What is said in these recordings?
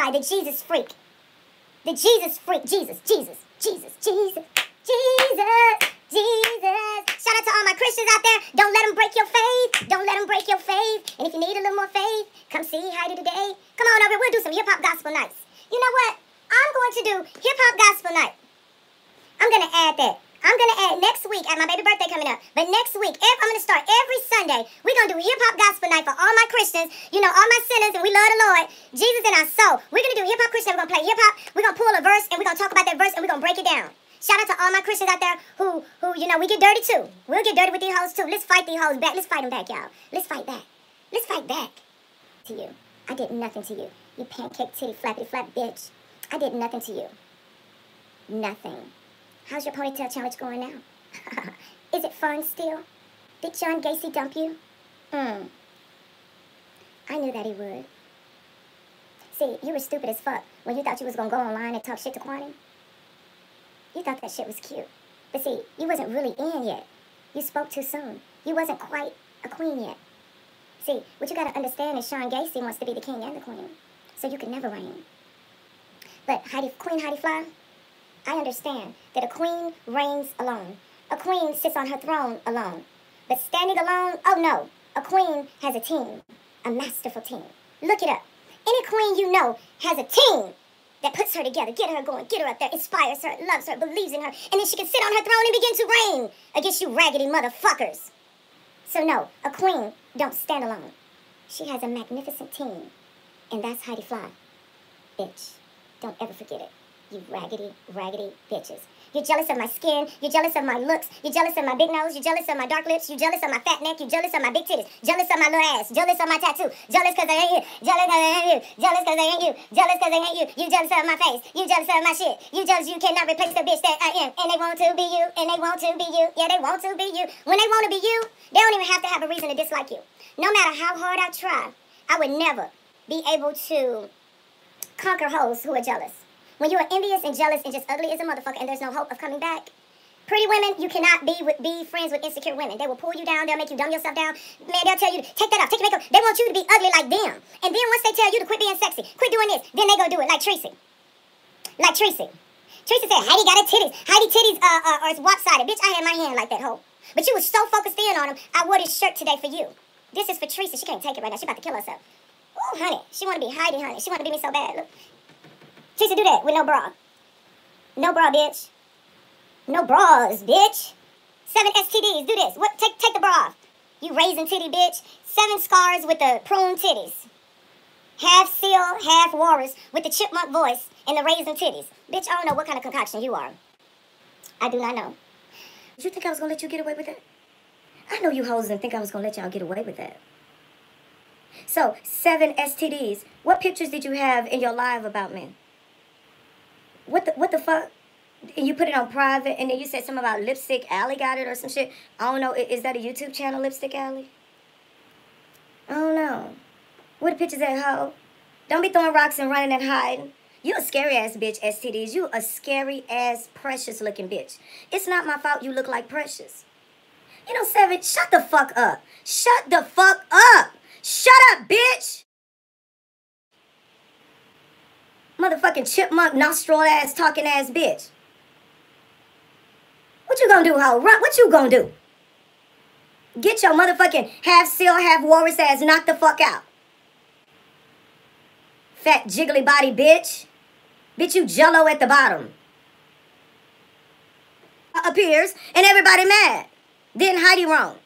Fly, the Jesus freak. The Jesus freak. Jesus, Jesus, Jesus, Jesus, Jesus, Jesus. Shout out to all my Christians out there. Don't let them break your faith. Don't let them break your faith. And if you need a little more faith, come see Heidi today. Come on over. We'll do some hip hop gospel nights. You know what? I'm going to do hip hop gospel night. I'm going to add that. I'm going to add next week at my baby birthday coming up. But next week, if I'm going to start every Sunday. We're going to do hip hop gospel night for all my Christians. You know, all my sinners, and we love the Lord. Jesus in our soul. We're going to do hip hop Christian. We're going to play hip hop. We're going to pull a verse, and we're going to talk about that verse, and we're going to break it down. Shout out to all my Christians out there who, who, you know, we get dirty too. We'll get dirty with these hoes too. Let's fight these hoes back. Let's fight them back, y'all. Let's fight back. Let's fight back. To you. I did nothing to you. You pancake titty flappy flap bitch. I did nothing to you. Nothing. How's your ponytail challenge going now? Is it fun still? Did John Gacy dump you? Hmm. I knew that he would. See, you were stupid as fuck when you thought you was gonna go online and talk shit to Kwani. You thought that shit was cute. But see, you wasn't really in yet. You spoke too soon. You wasn't quite a queen yet. See, what you gotta understand is Sean Gacy wants to be the king and the queen. So you can never reign. But Heidi, Queen Heidi Fye, I understand that a queen reigns alone. A queen sits on her throne alone. But standing alone, oh no, a queen has a team, a masterful team. Look it up. Any queen you know has a team that puts her together, get her going, get her up there, inspires her, loves her, believes in her, and then she can sit on her throne and begin to reign against you raggedy motherfuckers. So no, a queen don't stand alone. She has a magnificent team, and that's Heidi Fye. Bitch, don't ever forget it you raggedy, raggedy bitches. You're jealous of my skin. You're jealous of my looks. You're jealous of my big nose. You're jealous of my dark lips. You're jealous of my fat neck. You're jealous of my big titties. Jealous of my little ass. Jealous of my tattoo. Jealous because I ain't you. Jealous because I ain't you. Jealous because I ain't you. Jealous because I ain't you. You jealous of my face. You jealous of my shit. You jealous you cannot replace the bitch that I am. And they want to be you. And they want to be you. Yeah, they want to be you. When they want to be you, they don't even have to have a reason to dislike you. No matter how hard I try, I would never be able to conquer hoes who are jealous. When you are envious and jealous and just ugly as a motherfucker and there's no hope of coming back, pretty women, you cannot be with, be friends with insecure women. They will pull you down. They'll make you dumb yourself down. Man, they'll tell you, to take that off, take your makeup. They want you to be ugly like them. And then once they tell you to quit being sexy, quit doing this, then they go do it like Tracy. Like Tracy. Tracy said, Heidi got her titties. Heidi titties uh, uh, are lopsided. Bitch, I had my hand like that hoe. But you was so focused in on him, I wore this shirt today for you. This is for Tracy. She can't take it right now. She about to kill herself. Oh, honey. She want to be Heidi, honey. She want to be me so bad. Look. Tracy, do that with no bra. No bra, bitch. No bras, bitch. Seven STDs. Do this. What? Take take the bra off. You raising titty, bitch. Seven scars with the prune titties. Half seal, half walrus with the chipmunk voice and the raisin titties. Bitch, I don't know what kind of concoction you are. I do not know. Did you think I was gonna let you get away with that? I know you hoes didn't think I was gonna let y'all get away with that. So, seven STDs. What pictures did you have in your live about me? What the what the fuck? And you put it on private, and then you said something about Lipstick Alley got it or some shit. I don't know. Is that a YouTube channel, Lipstick Alley? I don't know. Where the pictures at, hoe? Don't be throwing rocks and running and hiding. You a scary ass bitch, STDs. You a scary ass, precious looking bitch. It's not my fault you look like precious. You know, Seven, shut the fuck up. Shut the fuck up. Shut up, bitch. Motherfucking chipmunk nostril ass talking ass bitch. What you gonna do, hoe? Run. What you gonna do? Get your motherfucking half seal, half walrus ass knocked the fuck out. Fat jiggly body bitch. Bitch, you jello at the bottom. Uh, appears and everybody mad. Then Heidi wrong.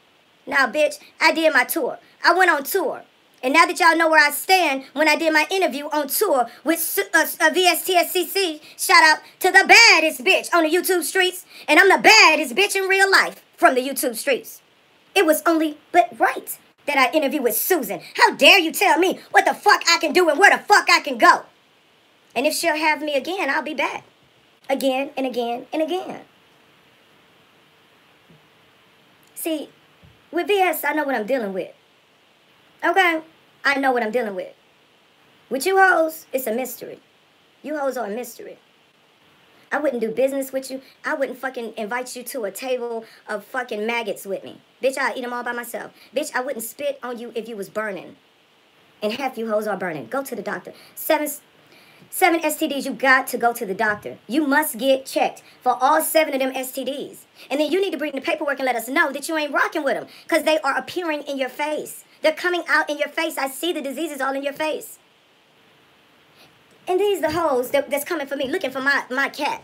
Now, bitch, I did my tour. I went on tour. And now that y'all know where I stand, when I did my interview on tour with uh, uh, VSTSCC, shout out to the baddest bitch on the YouTube streets. And I'm the baddest bitch in real life from the YouTube streets. It was only but right that I interview with Susan. How dare you tell me what the fuck I can do and where the fuck I can go? And if she'll have me again, I'll be back. Again and again and again. See, with VS, I know what I'm dealing with. Okay? I know what I'm dealing with. With you hoes, it's a mystery. You hoes are a mystery. I wouldn't do business with you. I wouldn't fucking invite you to a table of fucking maggots with me. Bitch, I'd eat them all by myself. Bitch, I wouldn't spit on you if you was burning. And half you hoes are burning. Go to the doctor. Seven, Seven STDs, you got to go to the doctor. You must get checked for all seven of them STDs. And then you need to bring the paperwork and let us know that you ain't rocking with them because they are appearing in your face. They're coming out in your face. I see the diseases all in your face. And these the hoes that, that's coming for me, looking for my, my cat.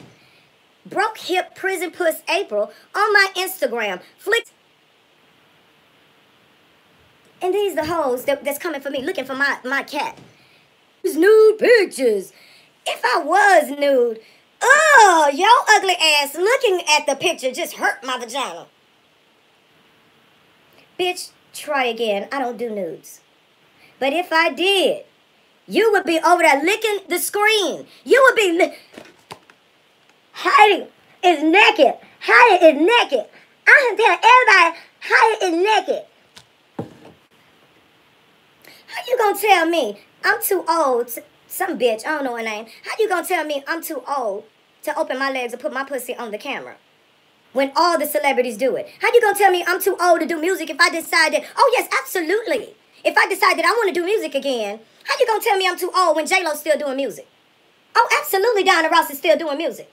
Broke hip prison puss April on my Instagram. Flick. And these the hoes that, that's coming for me, looking for my, my cat. Nude pictures. If I was nude, oh, your ugly ass looking at the picture just hurt my vagina. Bitch, try again. I don't do nudes. But if I did, you would be over there licking the screen. You would be. Li- Heidi is naked. Heidi is naked. I can tell everybody Heidi is naked. How you gonna tell me I'm too old? To, some bitch, I don't know her name. How you gonna tell me I'm too old to open my legs and put my pussy on the camera? When all the celebrities do it. How you gonna tell me I'm too old to do music if I decide that, oh yes, absolutely. If I decide that I wanna do music again, how you gonna tell me I'm too old when J-Lo's still doing music? Oh, absolutely Diana Ross is still doing music.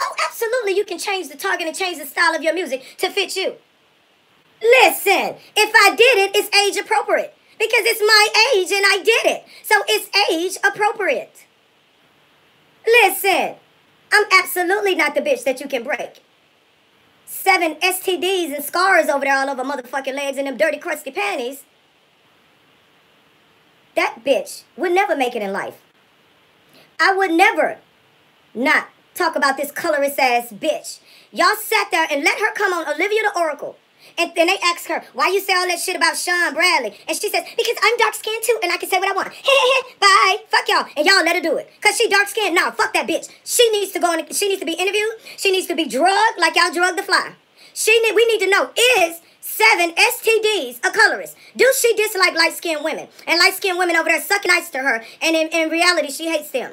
Oh, absolutely you can change the target and change the style of your music to fit you. Listen, if I did it, it's age appropriate because it's my age and I did it. So it's age appropriate. Listen, I'm absolutely not the bitch that you can break. Seven STDs and scars over there all over motherfucking legs and them dirty, crusty panties. That bitch would never make it in life. I would never not talk about this colorist ass bitch. Y'all sat there and let her come on Olivia the Oracle and then they ask her, why you say all that shit about Sean Bradley? And she says, because I'm dark skinned too and I can say what I want. Bye. Fuck y'all. And y'all let her do it. Because she dark skinned. Nah, fuck that bitch. She needs to go and she needs to be interviewed. She needs to be drugged like y'all drugged the fly. She need, we need to know, is seven STDs a colorist? Do she dislike light skinned women? And light skinned women over there suck nice to her. And in, in reality, she hates them.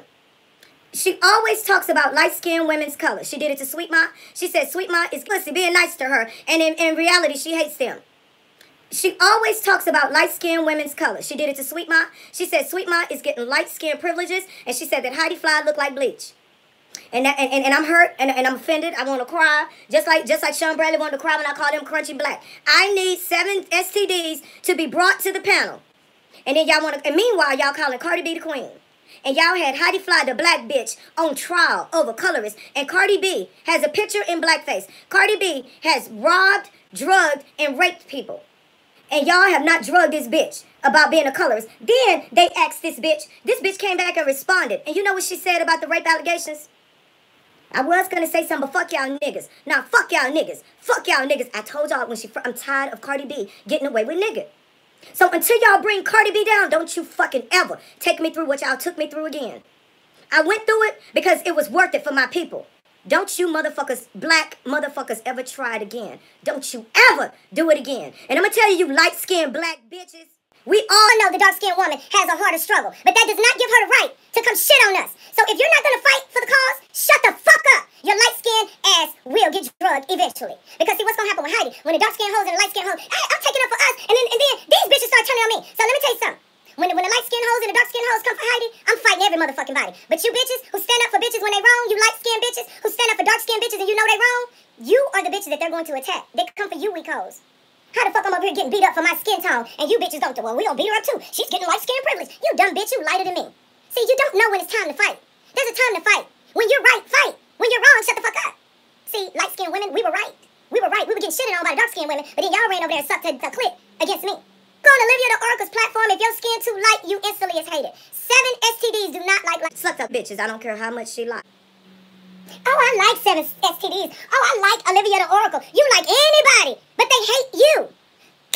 She always talks about light-skinned women's color. She did it to Sweet Ma. She said Sweet Ma is pussy, being nice to her. And in, in reality, she hates them. She always talks about light-skinned women's color. She did it to Sweet Ma. She said Sweet Ma is getting light-skinned privileges. And she said that Heidi Fye looked like bleach. And, that, and, and, and I'm hurt and, and I'm offended. I want to cry. Just like just like Shawn Bradley wanted to cry when I called him crunchy black. I need seven STDs to be brought to the panel. And then y'all want to, and meanwhile, y'all calling Cardi B the queen and y'all had Heidi Fye, the black bitch, on trial over colorist. And Cardi B has a picture in blackface. Cardi B has robbed, drugged, and raped people. And y'all have not drugged this bitch about being a colorist. Then they asked this bitch. This bitch came back and responded. And you know what she said about the rape allegations? I was gonna say something, but fuck y'all niggas. Now fuck y'all niggas. Fuck y'all niggas. I told y'all when she, I'm tired of Cardi B getting away with nigga. So until y'all bring Cardi B down, don't you fucking ever take me through what y'all took me through again. I went through it because it was worth it for my people. Don't you motherfuckers, black motherfuckers, ever try it again. Don't you ever do it again. And I'm gonna tell you, you light-skinned black bitches, we all know the dark-skinned woman has a harder struggle, but that does not give her the right to come shit on us. So if you're not gonna fight for the cause, shut the fuck up. Your light-skinned ass will get drugged eventually. Because see what's gonna happen with Heidi, when the dark-skinned hoes and the light-skinned hoes, hey, I'm taking up for us, and then, and then these bitches start turning on me. So let me tell you something. When the, when the light-skinned hoes and the dark-skinned hoes come for Heidi, I'm fighting every motherfucking body. But you bitches who stand up for bitches when they wrong, you light-skinned bitches who for dark-skinned bitches and you know they wrong, you are the bitches that they're going to attack. They come for you weak hoes. How the fuck I'm up here getting beat up for my skin tone and you bitches don't? do Well, we gonna beat her up too. She's getting light skin privilege. You dumb bitch, you lighter than me. See, you don't know when it's time to fight. There's a time to fight. When you're right, fight. When you're wrong, shut the fuck up. See, light skinned women, we were right. We were right. We were getting shitted on by the dark skinned women, but then y'all ran over there and sucked a clit against me. Go on Olivia the Oracle's platform. If your skin too light, you instantly is hated. Seven STDs do not like, like sucked up bitches. I don't care how much she like. Oh, I like seven STDs. Oh, I like Olivia the Oracle. You like anybody, but they hate you.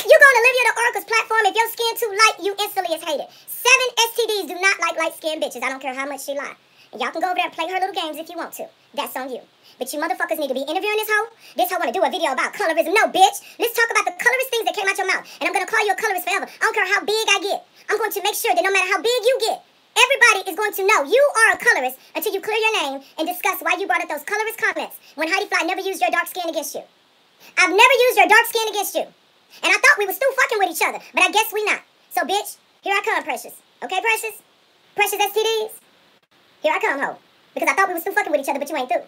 You go on Olivia the Oracle's platform. If your skin too light, you instantly is hated. Seven STDs do not like light skinned bitches. I don't care how much she lie. And y'all can go over there and play her little games if you want to. That's on you. But you motherfuckers need to be interviewing this hoe. This hoe want to do a video about colorism. No, bitch. Let's talk about the colorist things that came out your mouth. And I'm going to call you a colorist forever. I don't care how big I get. I'm going to make sure that no matter how big you get, everybody is going to know you are a colorist until you clear your name and discuss why you brought up those colorist comments when Heidi Fye never used your dark skin against you. I've never used your dark skin against you. And I thought we were still fucking with each other, but I guess we not. So, bitch, here I come, Precious. Okay, Precious? Precious STDs? Here I come, ho. Because I thought we was still fucking with each other, but you ain't through.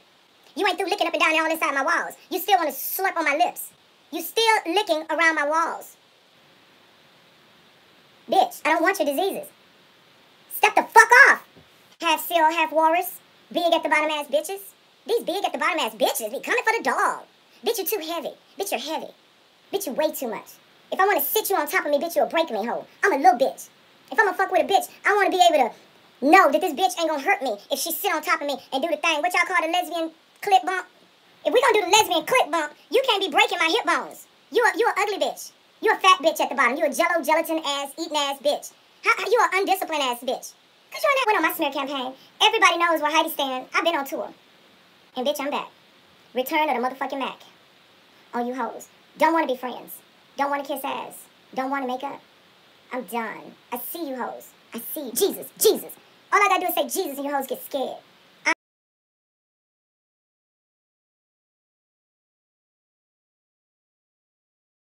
You ain't through licking up and down all inside my walls. You still want to slurp on my lips. You still licking around my walls. Bitch, I don't want your diseases. Step the fuck off. Half seal, half walrus. Big at the bottom ass bitches. These big at the bottom ass bitches be coming for the dog. Bitch, you're too heavy. Bitch, you're heavy. Bitch, you way too much. If I want to sit you on top of me, bitch, you'll break me, hoe. I'm a little bitch. If I'm gonna fuck with a bitch, I want to be able to know that this bitch ain't gonna hurt me if she sit on top of me and do the thing. What y'all call the lesbian clip bump? If we gonna do the lesbian clip bump, you can't be breaking my hip bones. You a you a ugly bitch. You a fat bitch at the bottom. You a jello gelatin ass eating ass bitch. How, you a undisciplined ass bitch? Cause you ain't went on my smear campaign. Everybody knows where Heidi stand. I've been on tour. And bitch, I'm back. Return of the motherfucking Mac. On you hoes. Don't want to be friends. Don't want to kiss ass. Don't want to make up. I'm done. I see you hoes. I see you. Jesus, Jesus. All I gotta do is say Jesus and you hoes get scared.